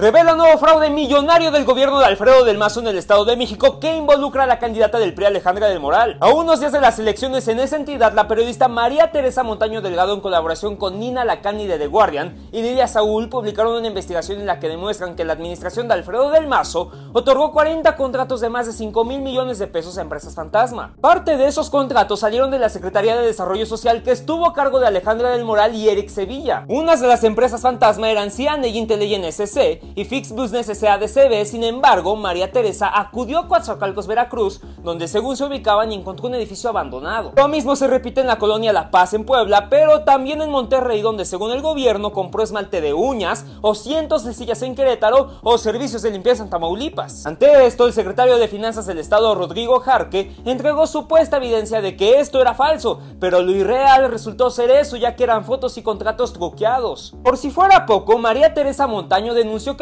Revela nuevo fraude millonario del gobierno de Alfredo del Mazo en el Estado de México que involucra a la candidata del PRI Alejandra del Moral. A unos días de las elecciones en esa entidad, la periodista María Teresa Montaño Delgado en colaboración con Nina Lacani de The Guardian y Lidia Saúl publicaron una investigación en la que demuestran que la administración de Alfredo del Mazo otorgó 40 contratos de más de 5 mil millones de pesos a empresas fantasma. Parte de esos contratos salieron de la Secretaría de Desarrollo Social que estuvo a cargo de Alejandra del Moral y Eric Sevilla. Unas de las empresas fantasma eran Cian y Intel SC y Fix Business SADCB, sin embargo, María Teresa acudió a Coatzacoalcos, Veracruz, donde según se ubicaban y encontró un edificio abandonado. Lo mismo se repite en la colonia La Paz en Puebla, pero también en Monterrey, donde según el gobierno compró esmalte de uñas o cientos de sillas en Querétaro o servicios de limpieza en Tamaulipas. Ante esto, el secretario de Finanzas del Estado, Rodrigo Jarque, entregó supuesta evidencia de que esto era falso, pero lo irreal resultó ser eso, ya que eran fotos y contratos truqueados. Por si fuera poco, María Teresa Montaño denunció